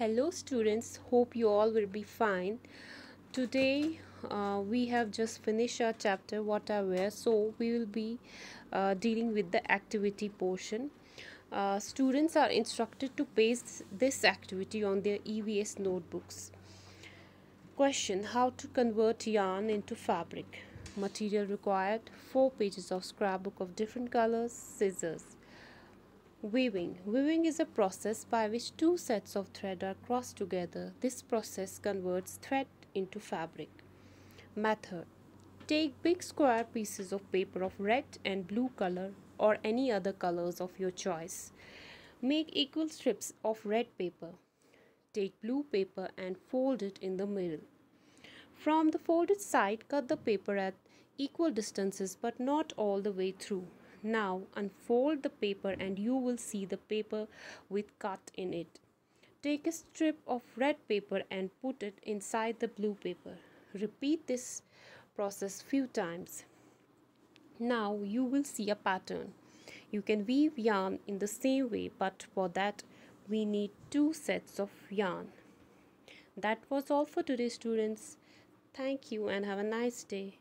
Hello students, hope you all will be fine. Today uh, we have just finished our chapter what I wear so we will be uh, dealing with the activity portion. Uh, students are instructed to paste this activity on their EVS notebooks. Question How to convert yarn into fabric? Material required 4 pages of scrapbook of different colors, scissors. Weaving. Weaving is a process by which two sets of thread are crossed together. This process converts thread into fabric. Method. Take big square pieces of paper of red and blue color or any other colors of your choice. Make equal strips of red paper. Take blue paper and fold it in the middle. From the folded side, cut the paper at equal distances but not all the way through. Now unfold the paper and you will see the paper with cut in it. Take a strip of red paper and put it inside the blue paper. Repeat this process few times. Now you will see a pattern. You can weave yarn in the same way but for that we need two sets of yarn. That was all for today students. Thank you and have a nice day.